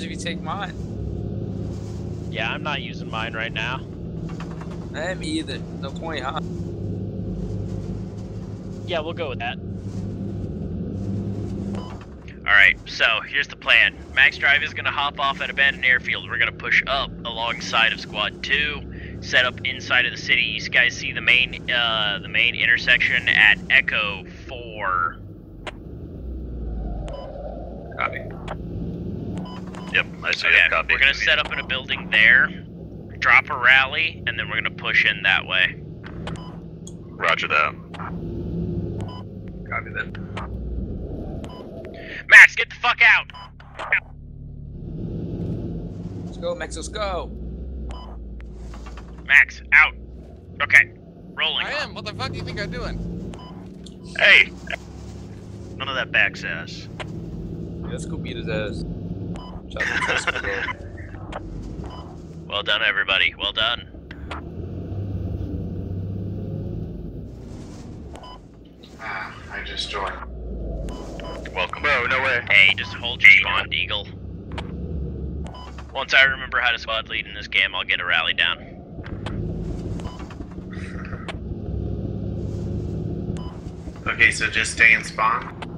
if you take mine. Yeah, I'm not using mine right now. Eh, me either. No point, huh? Yeah, we'll go with that. Alright, so here's the plan. Max Drive is gonna hop off at abandoned airfield. We're gonna push up alongside of Squad 2, set up inside of the city. You guys see the main uh the main intersection at Echo 4. Copy. Yep, I see Okay, that copy. we're gonna set up in a building there, drop a rally, and then we're gonna push in that way. Roger that. Copy that. Max, get the fuck out! Let's go, Max. Let's go. Max, out. Okay, rolling. I am. What the fuck do you think I'm doing? Hey! None of that back ass. Yeah, let's go beat his ass. Shot the hospital. Well done, everybody. Well done. Ah, I just joined. Welcome. Bro, no way. Hey, just hold your spawn, Eagle. Once I remember how to squad lead in this game, I'll get a rally down. Okay, so just stay in spawn.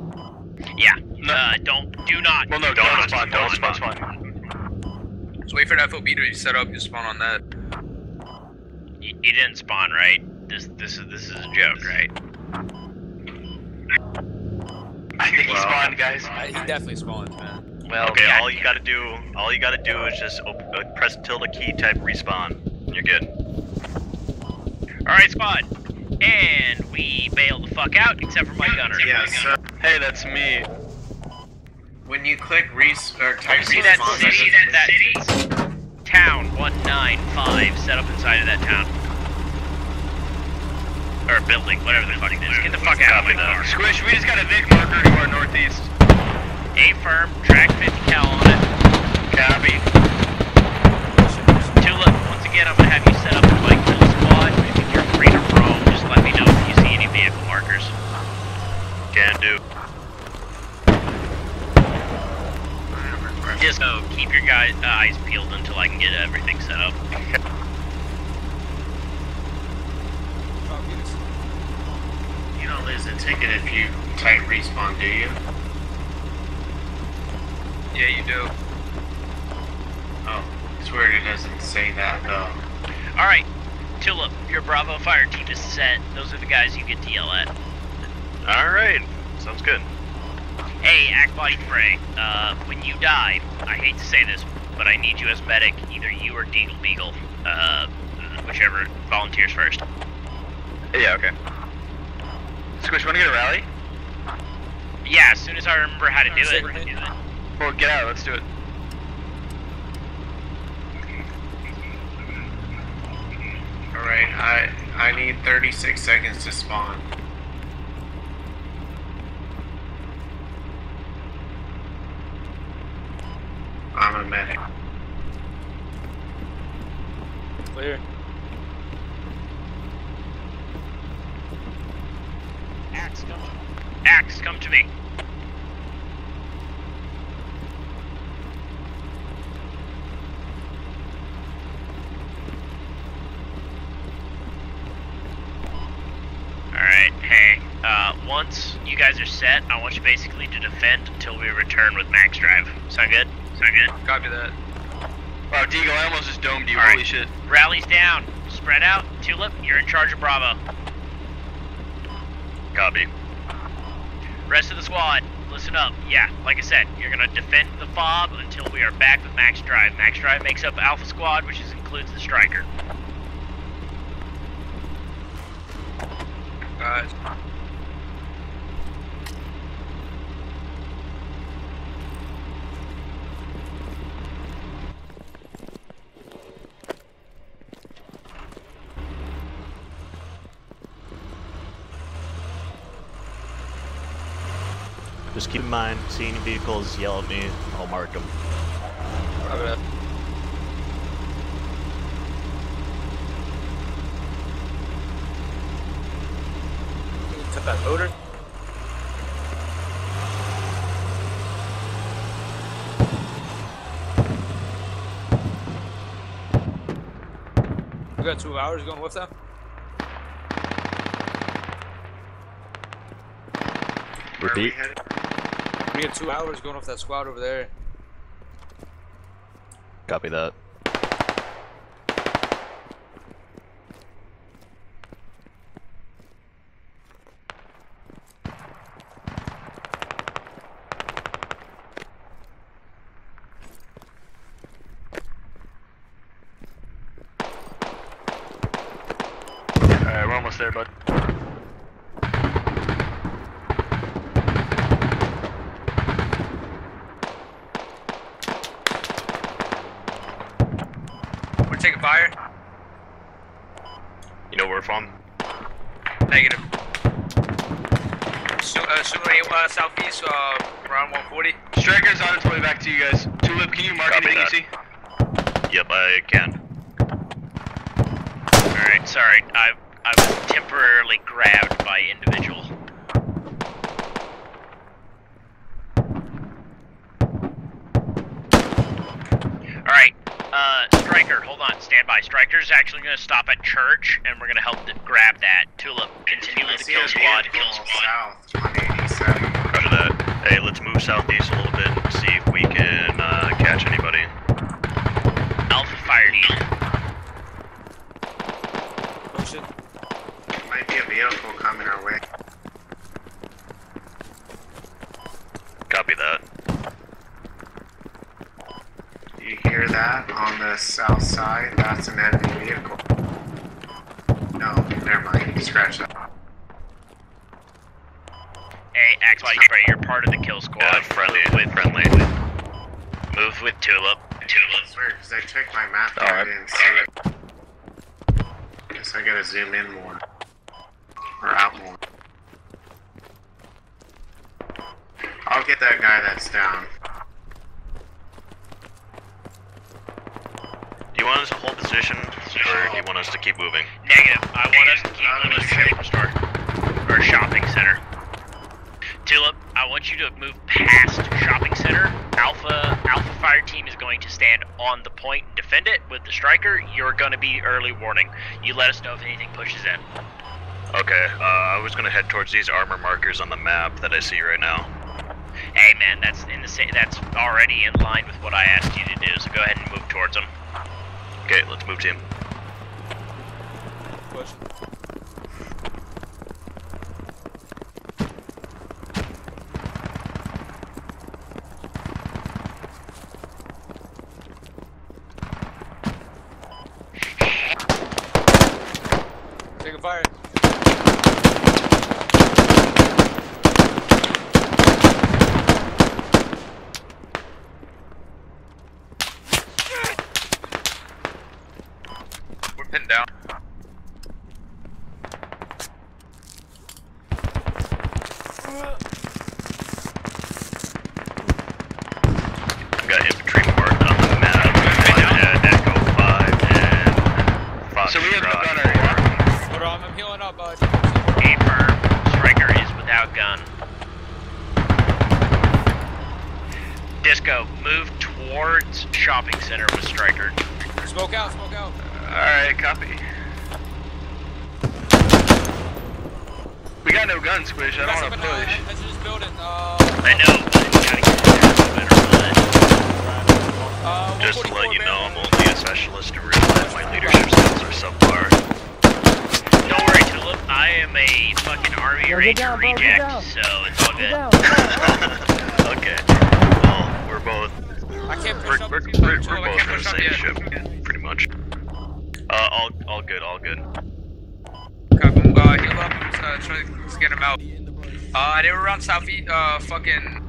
Yeah. Uh, don't, do not. Well, no, don't, don't not spawn, don't spawn. spawn. Just wait for an FOB to be set up. You spawn on that. You, you didn't spawn, right? This, this is, this is a joke, right? I think he spawned, guys. Uh, he definitely spawned, man. Well, Okay, yeah, all you gotta do, all you gotta do is just op- uh, press tilde key, type respawn, you're good. All right, squad. And we bail the fuck out, except for my gunner. Yeah, so Hey, that's me. when you click res or type You see that respawn, city? that doesn't- That town 195 set up inside of that town. Or building, whatever the fuck it is. Get the fuck out of my car. Squish, we just got a Vic marker to our northeast. A firm, track 50 cal on it. Copy. Tulip, once again, I'm gonna have you set up a bike kill squad. If you're free to roam, just let me know if you see any vehicle markers. Can do. Just so keep your guys' uh, eyes peeled until I can get everything set up. You don't lose a ticket if you type respawn, do you? Yeah, you do. Oh, it's weird it doesn't say that though. All right, Tulip, your Bravo fire team is set. Those are the guys you get to yell at. Alright, sounds good. Hey, Axe Body Spray, uh, when you die, I hate to say this, but I need you as medic, either you or Deagle Beagle, uh, whichever volunteers first. Yeah, okay. Squish, wanna get a rally? Yeah, as soon as I remember how to do it. Alright, do it. Well, get out, let's do it. Alright, I I need 36 seconds to spawn. I'm a medic. Clear. Axe, come Axe, come to me. Alright, hey, uh, once you guys are set, I want you basically to defend until we return with max drive. Sound good? Good? Copy that. Wow, Deagle, I almost just domed you, All right. holy shit. Rallies down. Spread out. Tulip, you're in charge of Bravo. Copy. Rest of the squad, listen up. Yeah, like I said, you're gonna defend the fob until we are back with Max Drive. Max Drive makes up Alpha Squad, which is, includes the Striker. keep in mind, see any vehicles, yell at me, I'll mark them. Roger that motor. We got two hours going with that? Repeat headed? We have two hours going off that squad over there. Copy that. Alright, we're almost there, bud. We're taking fire. You know where we're from? Negative. So, uh, Summary, uh, southeast, uh, around 140. Striker's on its way back to you guys. Tulip, can you mark Copy anything that. you see? Yep, I can. Alright, sorry. I I was temporarily grabbed by individual. Alright, uh, Striker, hold on, stand by. Striker's actually gonna stop at church, and we're gonna help th- grab that. Tulip, continue I with the kill squad. vehicle Kill squad. south, Roger that. Hey, let's move southeast a little bit and see if we can uh, catch anybody. Alpha fire team. Push it. Might be a vehicle coming our way. Copy that. Do you hear that on the south side? That's an enemy vehicle. No, never mind. Scratch that. Hey, Axel, right, you're part of the kill squad. Yeah, friendly, Move with, friendly. move with Tulip. Tulip. It's weird because I checked my map and I didn't see it. Guess I gotta zoom in more. Or out more. I'll get that guy that's down. Do you want us to hold position, or do you want us to keep moving? Negative. I want us to keep moving to the shopping store. Or shopping center. Tulip, I want you to move past shopping center. Alpha Alpha Fire Team is going to stand on the point and defend it with the striker. You're going to be early warning. You let us know if anything pushes in. Okay, uh, I was gonna head towards these armor markers on the map that I see right now. Hey man, that's in the that's already in line with what I asked you to do. So go ahead and move towards them. Okay, let's move team. Push. Taking fire. We're pinned down. I've got infantry marked on the map. Five, Echo 5 and Fox So we have no Trot. gun area. Hold on, I'm healing up, bud. A firm. Striker is without gun. Disco, move towards shopping center with Striker. Smoke out, smoke out. Alright, copy. We got no gun, Squish. I don't want in, to push. Enter this building. Uh, I know, but you gotta get there no matter what. uh, Just to let 144, you know. I'm only a specialist and realize my leadership skills are subpar. Don't worry, Tulip. I am a fucking Army Ranger reject, so it's all good. okay. Well, we're both I can't we're, push up. we're, to people. we're, we're both in the same ship, pretty much. Uh, all all good, all good. Okay, boom, uh, heal up. Uh, try to get him out. Uh, they were around southeast, uh, fucking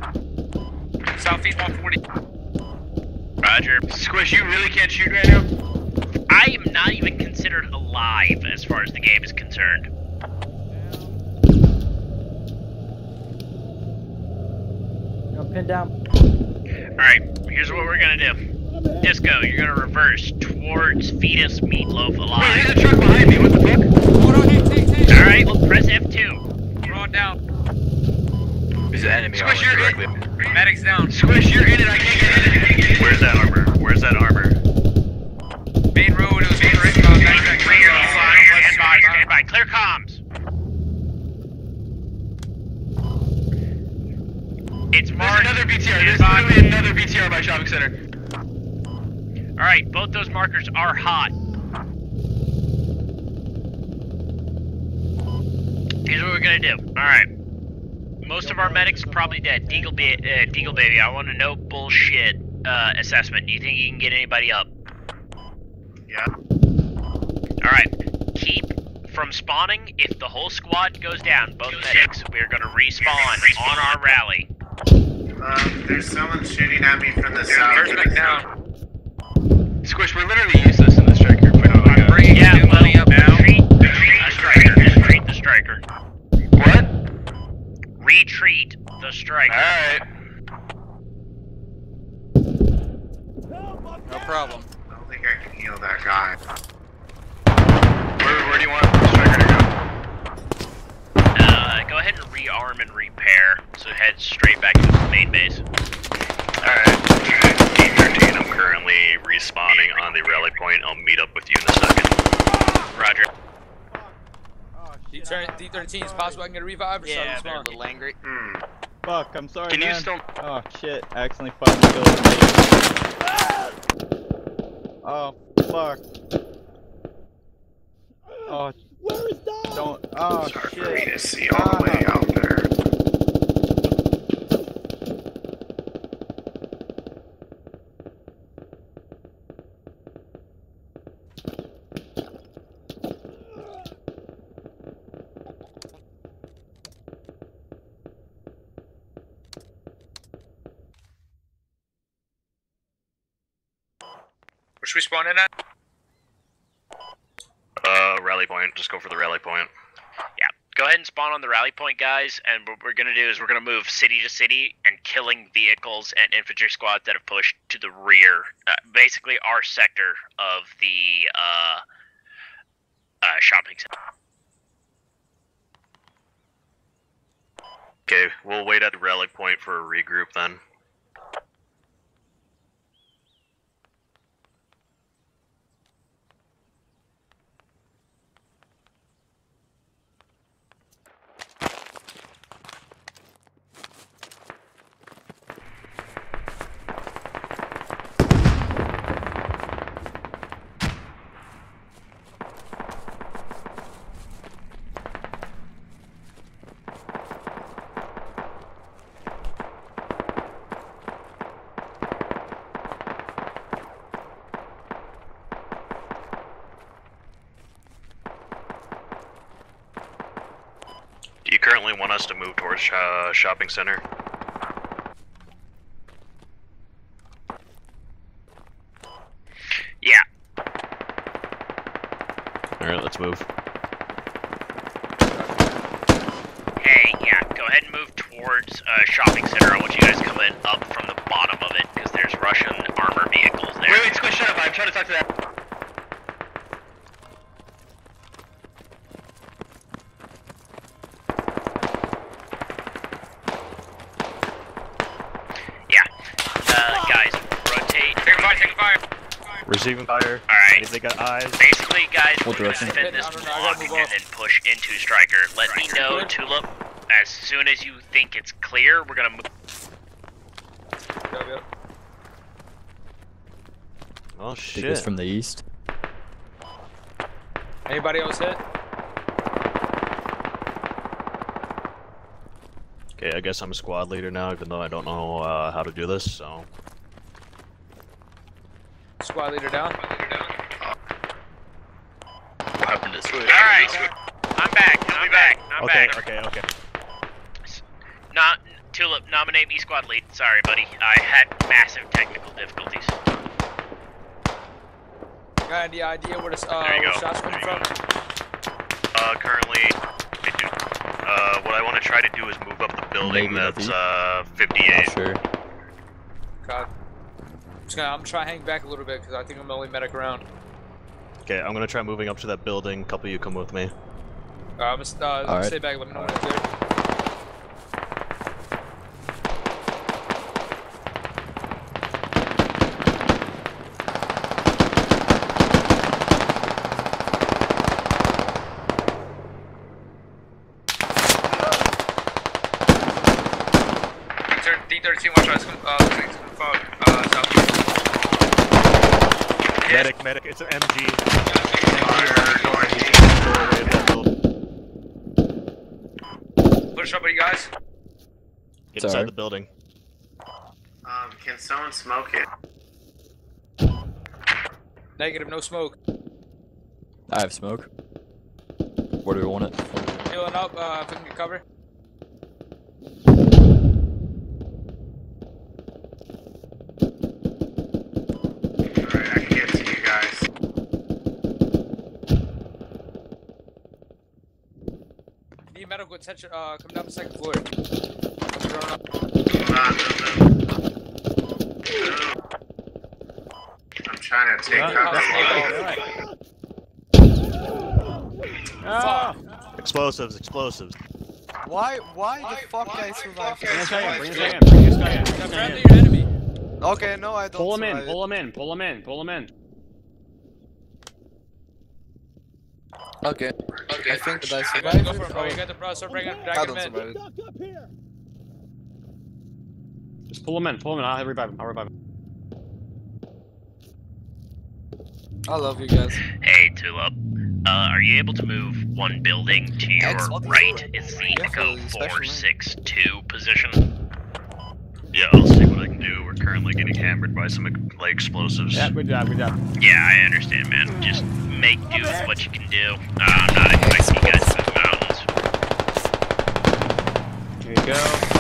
southeast 140. Roger. Squish, you really can't shoot right now? I am not even considered alive as far as the game is concerned. I'm pinned down. Alright, here's what we're gonna do. Disco, you're gonna reverse towards Fetus Meatloaf Wait, Alive. there's a truck behind me. What the fuck? Hold on, take, take, take. Alright, well, press F2. We're on down. There's an enemy Squish, you're directly. in. Medic's down. Squish, you're in it. I can't get in it. Where's that armor? Where's that armor? Main road, it was main right, uh, back, back, center. Alright, both those markers are hot. Here's what we're gonna do. Alright. Most of our medics are probably dead. Deagle, ba- uh, Deagle baby, I want to know bullshit uh, assessment. Do you think you can get anybody up? Yeah. Alright. Keep from spawning. If the whole squad goes down, both medics, we're gonna respawn on our rally. Um, there's someone shooting at me from the Dude, south. first back down. Squish, we're literally useless in the striker. If we don't I'm bringing Yeah, new money up now. retreat, retreat the striker. Just treat the striker. What? Retreat the striker. Alright. No problem. I don't think I can heal that guy. Where, where do you want the striker to Uh, go ahead and rearm and repair. So head straight back to the main base. Alright. D13, I'm currently respawning on the rally point. I'll meet up with you in a second. Roger. D thirteen is possible I can get a revive or Yeah, something. they're a little angry. Hmm. Fuck, I'm sorry, go? Can you still... Oh shit, I accidentally fucking killed me. Oh, fuck. Oh, where is that? Don't, oh It's hard for me to see all the ah. way out there. Where should we spawn in at? Uh, rally point. Just go for the rally point. Yeah. Go ahead and spawn on the rally point, guys. And what we're gonna do is we're gonna move city to city and killing vehicles and infantry squads that have pushed to the rear. Uh, basically, our sector of the uh, uh, shopping center. Okay, we'll wait at the rally point for a regroup then. Currently want us to move towards uh, shopping center? Yeah. Alright, let's move. Hey, yeah. Go ahead and move towards uh, shopping center. I want you guys coming up from the bottom of it because there's Russian armor vehicles there. Wait, wait, Squish, shut up. I'm trying to talk to that. Yeah. Uh, guys, rotate. Take fire, take fire. Receiving fire. Alright. If they got eyes. Basically, guys, What we're gonna direction? defend this I don't know, I gotta block and then push into Striker. Let me know, Tulip. As soon as you think it's clear, we're gonna move. Go, go. Oh Think it's shit. from the east. Anybody else hit? Okay, I guess I'm a squad leader now, even though I don't know uh, how to do this. So Squad leader down. What happened to Squish? Alright. I'm back. I'm back. I'm okay, back. okay, okay. Not Tulip, nominate me squad lead. Sorry, buddy. I had massive technical difficulties. Got any idea where the uh, There you where go. shots coming There from? you Uh, currently, Uh, what I want to try to do is move up the building Maybe that's the- uh Not 58. sure. God. Just gonna, I'm trying to try hang back a little bit because I think I'm the only medic around. Okay, I'm gonna try moving up to that building. A couple of you come with me. Uh, I'm gonna uh, Alright. stay back. Let me know when it's clear. D13, watch out. It's coming, uh, it's coming from uh, south. Medic, medic, it's an MG. Fire going deep. Doorway of that building. Push up, you guys. Get Sorry. inside the building. Um, can someone smoke it? Negative, no smoke. I have smoke. Where do we want it? Healing up, uh, if we can get cover. Alright, I can get to you guys. Need medical attention, uh, come down the second floor. I'm up. Trying to take cover. Fuck. Ah. Explosives, explosives. Why? Why the fuck I survived? Bring this guy in, bring this guy in, bring this guy in. Bring this guy Friendly in. enemy? Okay, no, I don't. Pull him in, pull him in, pull him in, pull him in. Okay. Okay. I think that I You survived. gotta go for it, it, bro. or- You got the bro, start bringing, I dragging don't him in. survive it. Just pull him in, pull him in. I'll revive him. I'll revive him. I love you guys. Hey, Tulip. Uh, are you able to move one building to your Excellent. right? It's the Echo for the special 462 position. Yeah, I'll see what I can do. We're currently getting hammered by some like explosives. Yeah, good job, good job. Yeah, I understand, man. Just make do with what you can do. Uh, I'm not expecting you guys to move mountains. Here you go.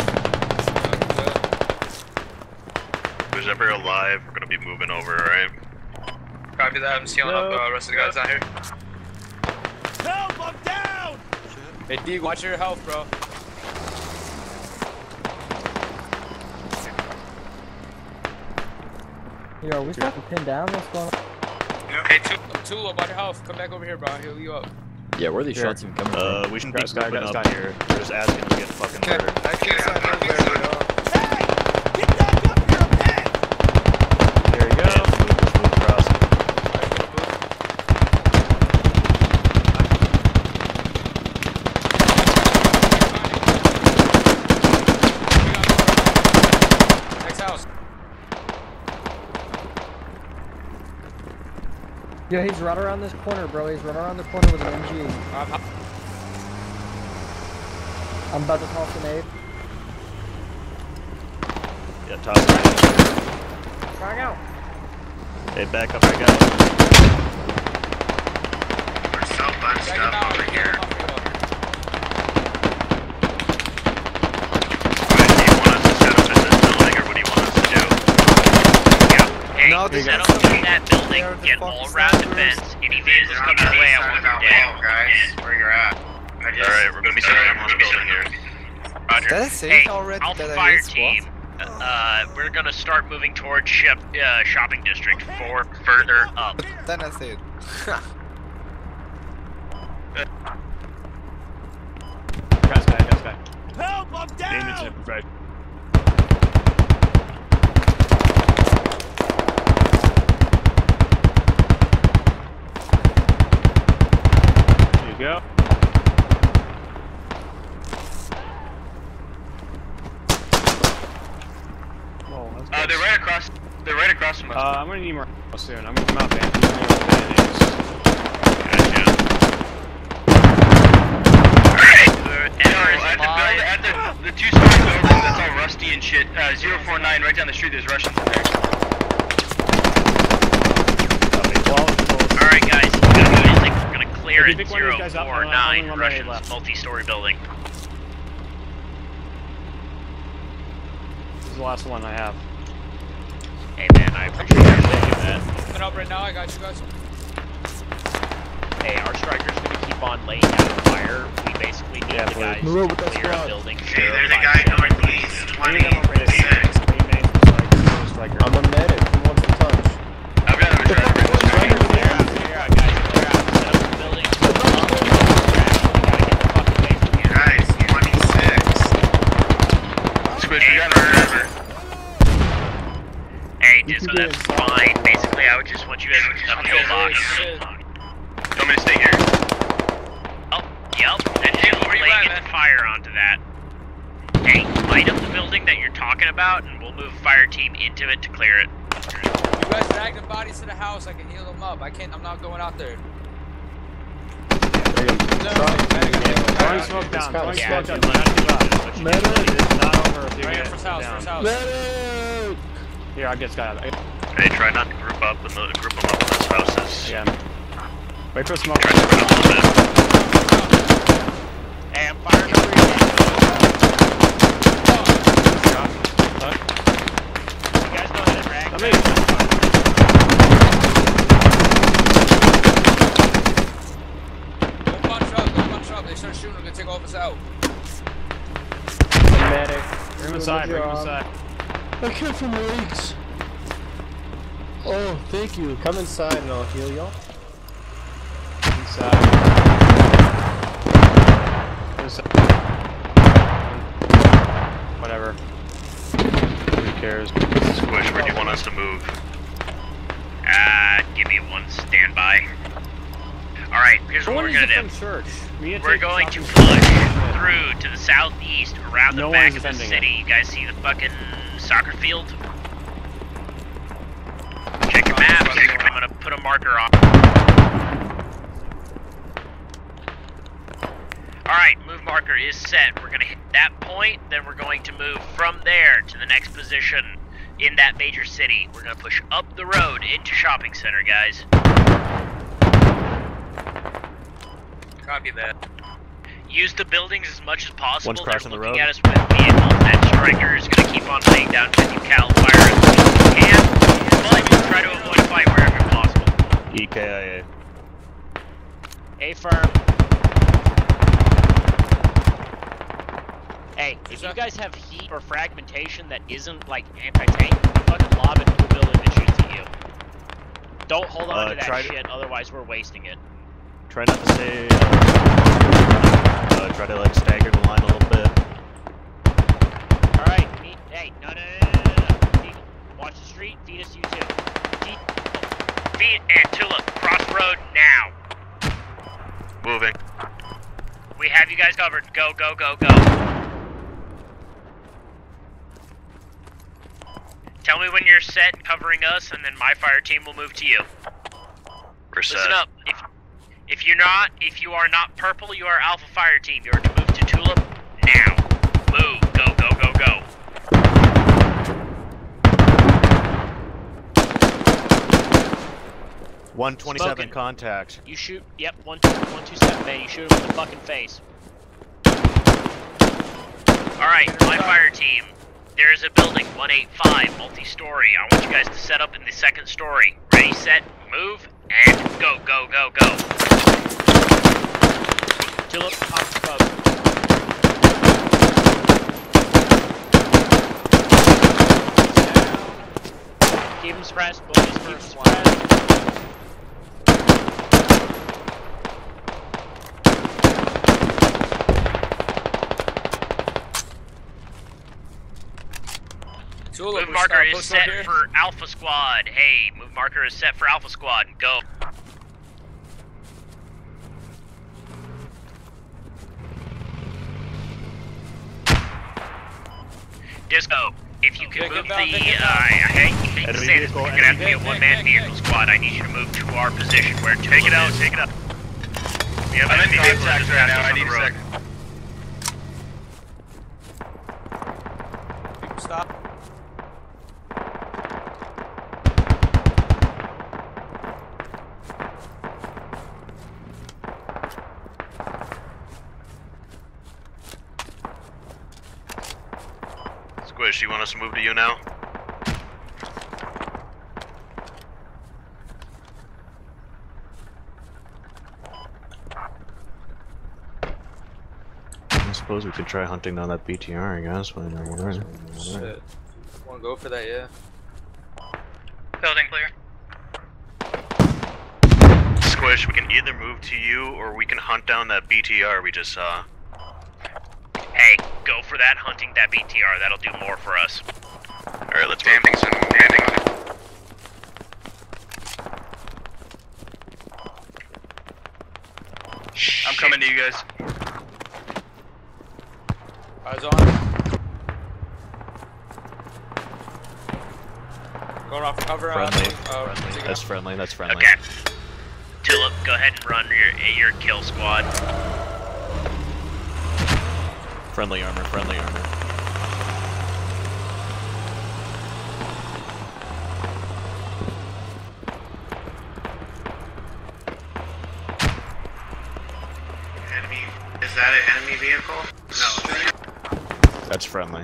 Who's ever alive, we're gonna be moving over, alright? Copy that, I'm sealing up, uh, rest of the guys down here. Help! I'm down! Hey, D, watch your health, bro. Yo, are we fucking pinned down? What's going on? Hey, Tulip, Tulip, watch your health. Come back over here, bro. I'll heal you up. Yeah, where are these Here. shots even coming from? Uh, we should Got keep this guy, moving got this up guy. here. We're just asking to get fucking Okay, murdered. I think I know where we are. There you go. Yeah, just move, just move across. Next house. Yo, he's right around this corner, bro. He's right around the corner with an MG. Um, I'm about to toss an aid. Yeah, top. Frag out. Hey, back up, back up. We're so bunched drag up over Get here. him off the wall. Alright, do you want us to set up in this building, or what do you want us to do? Hey, No, they set up in that building, They are the get all around the fence. Any You're vehicles coming the your way, I want of them that dead. wall, guys. Where you're at. Alright, we're gonna be setting up on the building here. Roger. Did I say hey, it already Alpha that Fire Team, uh, we're gonna start moving towards ship, uh, Shopping District 4 further up. Then I say it. Got this guy, got. Help! I'm down! Aim it right. There you go. Whoa, that's Uh, they're right across. They're right across from us. Uh, I'm gonna need more ammo soon. I'm gonna come out there. I'm gonna know where that is. Enters No, at the, live. build, at the, the two-story building that's all rusty and shit. Uh, 049, right down the street. There's Russians in there. Alright guys, of these guys up, I'll- I'll 049 only one by Russians left. multi-story building. This is the last one I have. Hey man, I appreciate you taking that. Coming up right now. I got you guys. Hey, our striker's gonna keep on laying down fire. We basically need Yeah, the guys Move to with clear a squad. building. Hey, there's a guy northeast, 26. Striker. I'm a medic. Who wants to touch? I've got a driver. Clear out, clear out, guys, clear out. Set up the building. We gotta get the fuck away from here. Guys, 26. Squish, we got a driver. Hey, just that's fine. Basically, I would just want you guys to come kill box. Shit. You want me to stay here? Oh, yep. And then where you laying at, get the man? fire onto that. Hey, light up the building that you're talking about, and we'll move fire team into it to clear it. You guys dragged him by bodies to the house. I can heal them up. I can't. I'm not going out there. Here, I'll get Scott. Hey, try not to group up and group them up in those houses. Yeah. Wait for smoke. Try to spread a little bit. Hey, I'm firing over here. You guys and rag. Don't punch up. Don't punch up. They start shooting. They're gonna take all of us out. Medic. Bring him inside. Bring him inside. I can't feel my legs. Oh, thank you. Come inside and I'll heal y'all. Inside. Inside. Whatever. Who cares? Squish, where do you want us to move? Ah, give me one standby. Alright, here's what we're gonna do. church. We're going to push through to the southeast around the No back of the city. You guys see the fucking soccer field? Check your maps. I'm gonna put a marker on. Alright, move marker is set. We're gonna hit that point, then we're going to move from there to the next position in that major city. We're gonna push up the road into shopping center, guys. Copy that. Use the buildings as much as possible. One's crossing They're the looking road. at us with vehicles. That striker is going to keep on laying down 50 cal fire as much as he can, but try to avoid a fight wherever possible. EKIA. A firm. Hey, if you guys have heat or fragmentation that isn't like anti-tank, fucking lob it to the building that shoots at you. Don't hold on Uh, to that try to- shit, otherwise we're wasting it. Try not to stay. Uh, uh, try to like stagger the line a little bit. Alright, meet. Hey, no, no, no, no, no, no. Watch the street, feed us, you too. Feed, Feet and Tulip, cross road now. Moving. We have you guys covered. Go, go, go, go. Tell me when you're set and covering us, and then my fire team will move to you. We're set. Listen up. If if you're not, if you are not purple, you are Alpha Fire Team. You are to move to Tulip now. Move. Go. Go. Go. Go. One twenty-seven contact. you shoot. Yep, one, two, one, two, seven, man. You shoot him in the fucking face. All right, my fire team. There is a building, 185, multi-story. I want you guys to set up in the second story. Ready, set, move, and go. Go. Go. Go. Tulip, pop the boat. Keep him suppressed, boys. Keep him suppressed. Tulip, Move marker is set here. for Alpha Squad. Hey, move marker is set for Alpha Squad. Go. Disco, if you can move the, uh, down, pick it I hate, to say this, but you're gonna have to be a one-man vehicle. vehicle squad. I need you to move to our position where Take it out, take it out. We have I'm enemy vehicles just right now. I on need the a road. second. People stop. Squish, you want us to move to you now? I suppose we could try hunting down that BTR, I guess. But, whatever. Shit. Wanna go for that? Yeah. Building clear. Squish, we can either move to you or we can hunt down that BTR we just saw. Hey, go for that hunting that BTR. That'll do more for us. Alright, let's move. Standing soon. Standing. I'm coming to you guys. Eyes on. Going off cover on Friendly. uh, friendly. That's friendly. That's friendly. Okay. Tulip, go ahead and run your your kill squad. Friendly armor. Friendly armor. Enemy. Is that an enemy vehicle? No. That's friendly.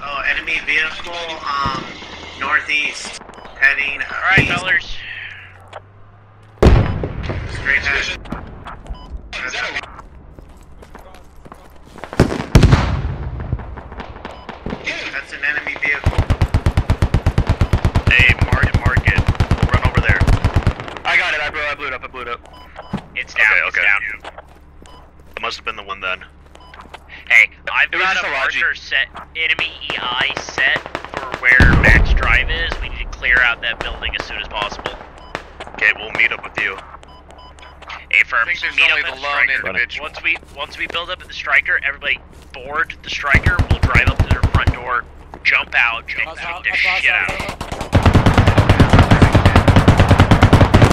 Oh, enemy vehicle, um, northeast. Heading All right, east, fellas. straight ahead. That's- That's an enemy vehicle. Hey, mark it, mark it. Run over there. I got it. I blew, I blew it up. I blew it up. It's down. Okay, it's okay. down. It must have been the one then. Hey, I've It got a a marker set, enemy EI set for where Max Drive is. We need to clear out that building as soon as possible. Okay, we'll meet up with you. A firm. I think there's meet only up at the the lone striker. individual. Once we once we build up at the striker, everybody board the striker. We'll drive up to their front door, jump out, and Cross kick out, the shit out, out. out.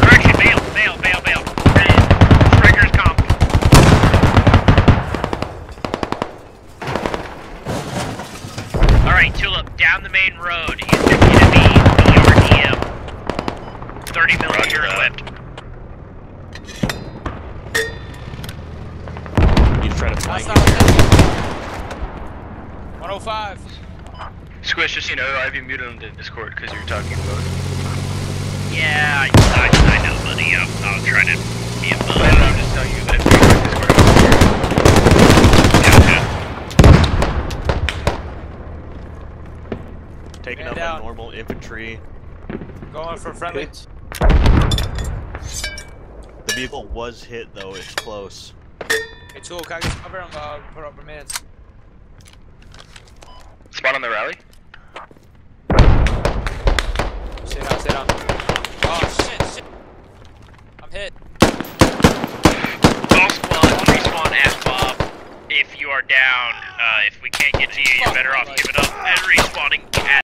Correction, bail, bail, bail, bail. Alright, Tulip, down the main road is the enemy BRDM. 30 millimeter equipped. You try to flank Hostile it. attention. 105. Squish, just so you know, I have you muted on Discord because you're talking about. Yeah, I, I, I know, buddy. I'm, I'm trying to be a I bug. don't I'm just telling you that if you're on Discord, Gotcha. Taking Man up down. on normal infantry. Going for friendly. The vehicle was hit though. It's close. Hey, Tool, can I get some cover? I'm uh, put up my mans. Spot on the rally. Stay down, stay down. Oh, shit, shit. I'm hit. All squad, respawn at FOB. If you are down, uh, if we can't get to you, you're better off giving up and respawning at